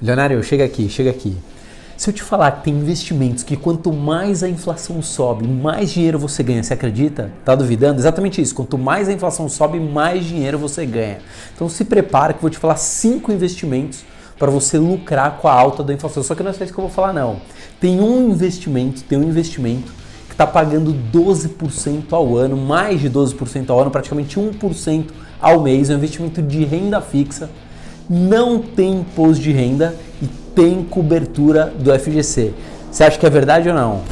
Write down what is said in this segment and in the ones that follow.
Leonário, chega aqui, chega aqui. Se eu te falar que tem investimentos que quanto mais a inflação sobe, mais dinheiro você ganha, você acredita? Tá duvidando? Exatamente isso. Quanto mais a inflação sobe, mais dinheiro você ganha. Então se prepara que eu vou te falar cinco investimentos para você lucrar com a alta da inflação. Só que não é só isso que eu vou falar não. Tem um investimento, tem um investimento que está pagando 12% ao ano, mais de 12% ao ano, praticamente 1% ao mês, é um investimento de renda fixa não tem imposto de renda e tem cobertura do FGC. Você acha que é verdade ou não?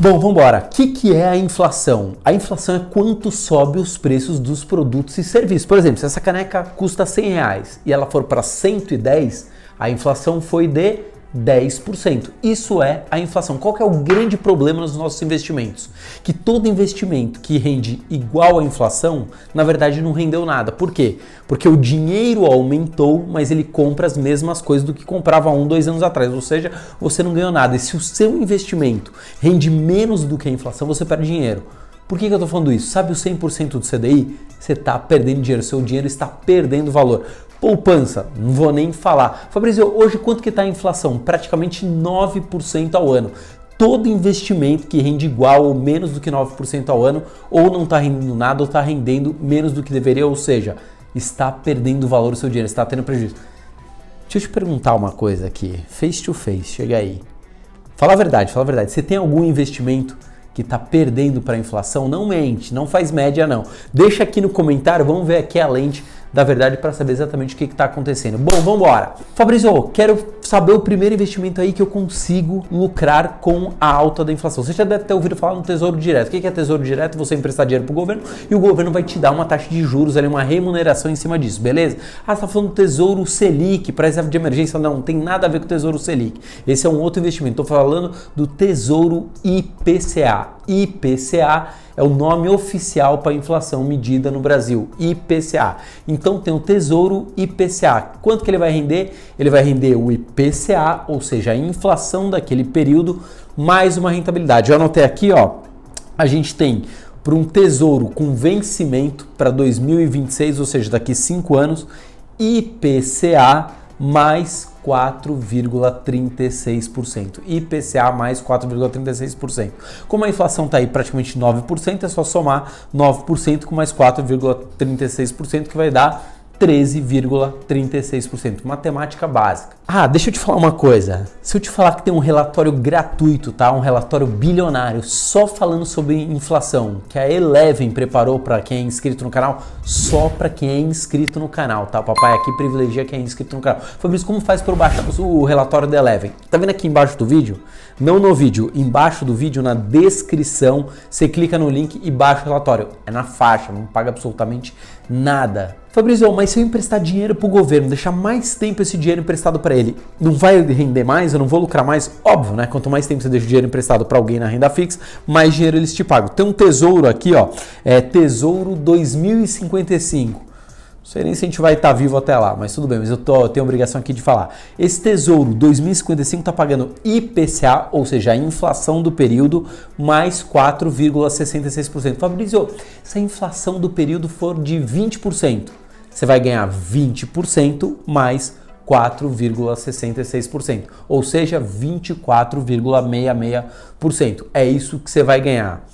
Bom, vamos embora. O que, que é a inflação? A inflação é quanto sobe os preços dos produtos e serviços. Por exemplo, se essa caneca custa 100 reais e ela for para 110, a inflação foi de 10%. Isso é a inflação. Qual é o grande problema nos nossos investimentos? Que todo investimento que rende igual à inflação, na verdade não rendeu nada. Por quê? Porque o dinheiro aumentou, mas ele compra as mesmas coisas do que comprava um, dois anos atrás. Ou seja, você não ganhou nada. E se o seu investimento rende menos do que a inflação, você perde dinheiro. Por que, que eu estou falando isso? Sabe o 100% do CDI? Você está perdendo dinheiro, seu dinheiro está perdendo valor. Poupança, não vou nem falar. Fabrício, hoje quanto que está a inflação? Praticamente 9% ao ano. Todo investimento que rende igual ou menos do que 9% ao ano, ou não está rendendo nada, ou está rendendo menos do que deveria, ou seja, está perdendo valor o seu dinheiro, está tendo prejuízo. Deixa eu te perguntar uma coisa aqui, face to face, chega aí. Fala a verdade, fala a verdade. Você tem algum investimento que está perdendo para a inflação? Não mente, não faz média não. Deixa aqui no comentário, vamos ver aqui a lente da verdade para saber exatamente o que está acontecendo. Bom, vamos embora. Fabrício, quero saber o primeiro investimento aí que eu consigo lucrar com a alta da inflação. Você já deve ter ouvido falar no Tesouro Direto. O que é Tesouro Direto? Você emprestar dinheiro para o governo e o governo vai te dar uma taxa de juros, ali, uma remuneração em cima disso, beleza? Ah, você está falando do Tesouro Selic para reserva de emergência. Não, não tem nada a ver com o Tesouro Selic. Esse é um outro investimento. Estou falando do Tesouro IPCA. IPCA é o nome oficial para inflação medida no Brasil, IPCA. Então tem o Tesouro IPCA. Quanto que ele vai render? Ele vai render o IPCA, ou seja, a inflação daquele período, mais uma rentabilidade. Eu anotei aqui, ó, a gente tem para um tesouro com vencimento para 2026, ou seja, daqui 5 anos, IPCA mais 4,36%. IPCA mais 4,36%. Como a inflação está aí praticamente 9%, é só somar 9% com mais 4,36%, que vai dar 13,36%. Matemática básica. Ah, deixa eu te falar uma coisa. Se eu te falar que tem um relatório gratuito, tá? Um relatório bilionário só falando sobre inflação, que a Eleven preparou para quem é inscrito no canal, só para quem é inscrito no canal, tá? Papai aqui privilegia quem é inscrito no canal. Fabrício, como faz para baixar o relatório da Eleven? Tá vendo aqui embaixo do vídeo? Não no vídeo, embaixo do vídeo, na descrição, você clica no link e baixa o relatório. É na faixa, não paga absolutamente nada. Fabrício, mas se eu emprestar dinheiro para o governo, deixar mais tempo esse dinheiro emprestado para ele, não vai render mais? Eu não vou lucrar mais? Óbvio, né? Quanto mais tempo você deixa o dinheiro emprestado para alguém na renda fixa, mais dinheiro eles te pagam. Tem um tesouro aqui, ó, é Tesouro 2055. Sei nem se a gente vai estar vivo até lá, mas tudo bem, mas eu, tô, eu tenho obrigação aqui de falar. Esse tesouro 2055 está pagando IPCA, ou seja, a inflação do período, mais 4,66%. Fabrício, se a inflação do período for de 20%, você vai ganhar 20% mais 4,66%, ou seja, 24,66%. É isso que você vai ganhar.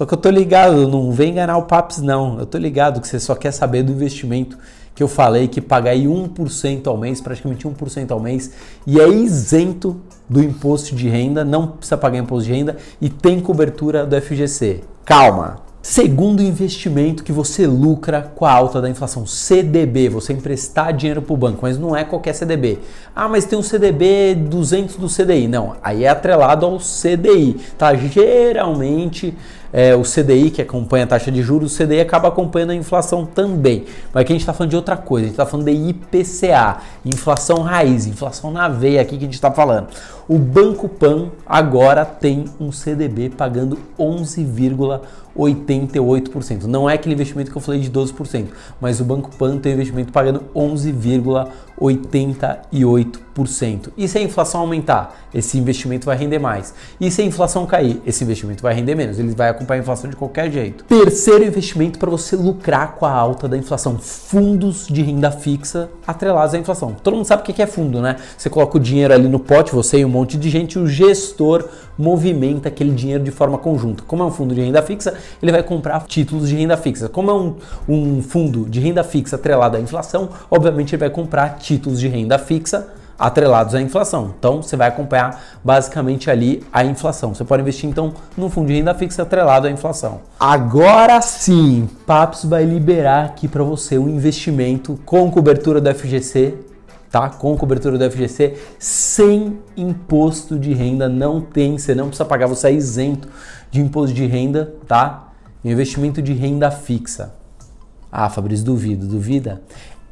Só que eu tô ligado, não vem enganar o Paps não. Eu tô ligado que você só quer saber do investimento que eu falei que paga aí 1% ao mês, praticamente 1% ao mês, e é isento do imposto de renda, não precisa pagar imposto de renda e tem cobertura do FGC. Calma, Segundo investimento que você lucra com a alta da inflação, CDB, você emprestar dinheiro para o banco, mas não é qualquer CDB. Ah, mas tem um CDB 200 do CDI. Não, aí é atrelado ao CDI, tá? Geralmente é, o CDI, que acompanha a taxa de juros, o CDI acaba acompanhando a inflação também. Mas aqui a gente está falando de outra coisa, a gente está falando de IPCA, inflação raiz, inflação na veia aqui que a gente está falando. O Banco Pan agora tem um CDB pagando 11,88%. Não é aquele investimento que eu falei de 12%, mas o Banco Pan tem um investimento pagando 11,88%. E se a inflação aumentar, esse investimento vai render mais. E se a inflação cair, esse investimento vai render menos. Ele vai acompanhar a inflação de qualquer jeito. Terceiro investimento para você lucrar com a alta da inflação: fundos de renda fixa atrelados à inflação. Todo mundo sabe o que é fundo, né? Você coloca o dinheiro ali no pote, você e um monte de gente, o gestor movimenta aquele dinheiro de forma conjunta. Como é um fundo de renda fixa, ele vai comprar títulos de renda fixa. Como é um, um fundo de renda fixa atrelado à inflação, obviamente ele vai comprar títulos de renda fixa atrelados à inflação. Então você vai acompanhar basicamente ali a inflação. Você pode investir então num fundo de renda fixa atrelado à inflação. Agora sim, Paps vai liberar aqui para você um investimento com cobertura do FGC, tá? Com cobertura do FGC sem imposto de renda, não tem, você não precisa pagar, você é isento de imposto de renda, tá? Investimento de renda fixa. Ah, Fabrício, duvido, duvida?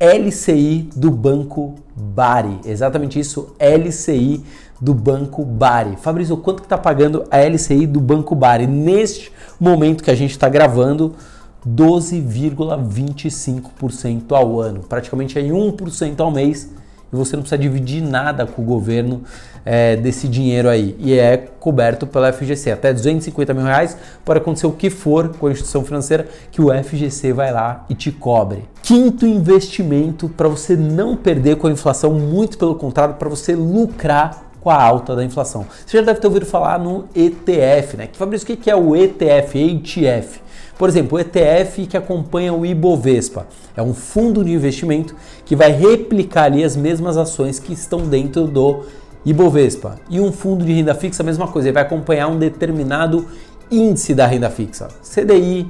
LCI do Banco Bari. Exatamente isso, LCI do Banco Bari. Fabrício, quanto que está pagando a LCI do Banco Bari? Neste momento que a gente está gravando, 12,25% ao ano. Praticamente aí 1% ao mês e você não precisa dividir nada com o governo é, desse dinheiro aí. E é coberto pela FGC. Até 250 mil reais pode acontecer o que for com a instituição financeira que o FGC vai lá e te cobre. Quinto investimento para você não perder com a inflação, muito pelo contrário, para você lucrar com a alta da inflação. Você já deve ter ouvido falar no ETF, né? Que Fabrício, o que é o ETF, ETF? Por exemplo, o ETF que acompanha o Ibovespa é um fundo de investimento que vai replicar ali as mesmas ações que estão dentro do Ibovespa. E um fundo de renda fixa, a mesma coisa, ele vai acompanhar um determinado índice da renda fixa, CDI,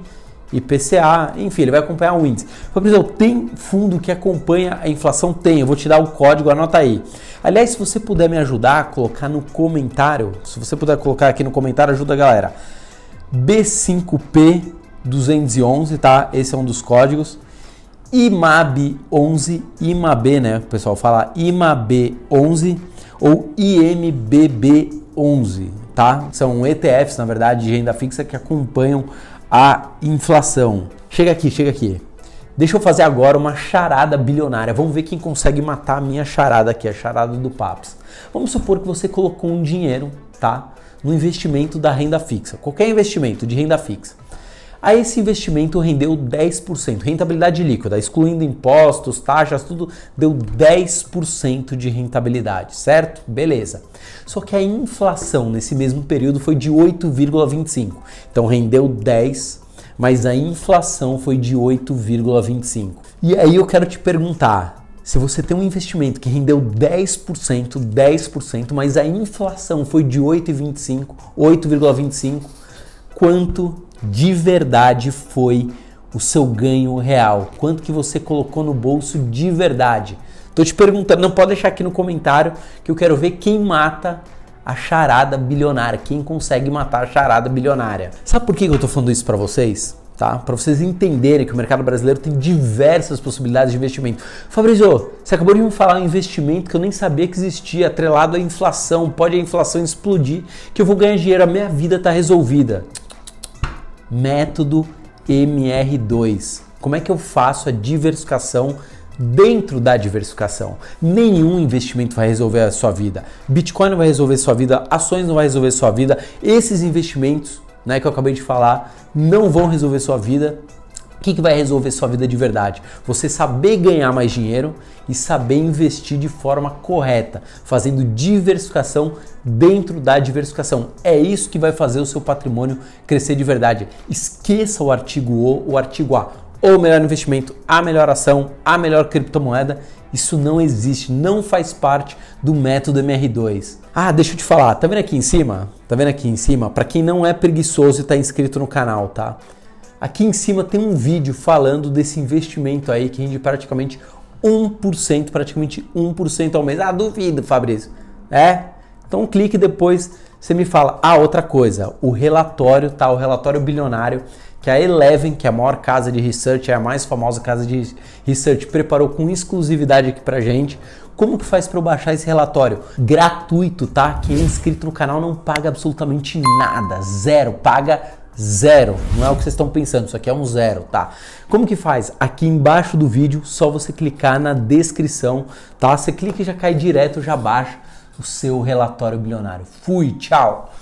IPCA, enfim, ele vai acompanhar o índice. Fabrício, tem fundo que acompanha a inflação? Tem, eu vou te dar o código, anota aí. Aliás, se você puder me ajudar a colocar no comentário, se você puder colocar aqui no comentário, ajuda a galera. B5P 211, tá? Esse é um dos códigos. IMAB11, IMAB, né? O pessoal fala IMAB11 ou IMBB11, tá? São ETFs, na verdade, de renda fixa que acompanham a inflação. Chega aqui, chega aqui. Deixa eu fazer agora uma charada bilionária. Vamos ver quem consegue matar a minha charada aqui, a charada do Paps. Vamos supor que você colocou um dinheiro, tá? No investimento da renda fixa. Qualquer investimento de renda fixa. Aí esse investimento rendeu 10%, rentabilidade líquida, excluindo impostos, taxas, tudo deu 10% de rentabilidade, certo? Beleza. Só que a inflação nesse mesmo período foi de 8,25. Então rendeu 10, mas a inflação foi de 8,25. E aí eu quero te perguntar, se você tem um investimento que rendeu 10%, 10%, mas a inflação foi de 8,25, 8,25, quanto de verdade foi o seu ganho real? Quanto que você colocou no bolso de verdade? Tô te perguntando, não pode deixar aqui no comentário que eu quero ver quem mata a charada bilionária, quem consegue matar a charada bilionária. Sabe por que eu tô falando isso para vocês? Tá? Para vocês entenderem que o mercado brasileiro tem diversas possibilidades de investimento. Fabrício, você acabou de me falar um investimento que eu nem sabia que existia, atrelado à inflação. Pode a inflação explodir, que eu vou ganhar dinheiro, a minha vida está resolvida método MR2. Como é que eu faço a diversificação dentro da diversificação? Nenhum investimento vai resolver a sua vida. Bitcoin não vai resolver sua vida, ações não vai resolver sua vida. Esses investimentos, né, que eu acabei de falar, não vão resolver sua vida. O que, que vai resolver sua vida de verdade? Você saber ganhar mais dinheiro e saber investir de forma correta, fazendo diversificação dentro da diversificação. É isso que vai fazer o seu patrimônio crescer de verdade. Esqueça o artigo O, o artigo A. O melhor investimento, a melhor ação, a melhor criptomoeda. Isso não existe, não faz parte do método MR2. Ah, deixa eu te falar, tá vendo aqui em cima? Tá vendo aqui em cima? Para quem não é preguiçoso e tá inscrito no canal, tá? Aqui em cima tem um vídeo falando desse investimento aí que rende praticamente 1%, praticamente 1% ao mês. Ah, duvido, Fabrício. É? Então clique depois você me fala. Ah, outra coisa, o relatório, tá? O relatório bilionário que a Eleven, que é a maior casa de research, é a mais famosa casa de research, preparou com exclusividade aqui pra gente. Como que faz para eu baixar esse relatório? Gratuito, tá? Quem é inscrito no canal não paga absolutamente nada, zero, paga Zero. Não é o que vocês estão pensando, isso aqui é um zero, tá? Como que faz? Aqui embaixo do vídeo, só você clicar na descrição, tá? Você clica e já cai direto, já baixa o seu relatório bilionário. Fui, tchau!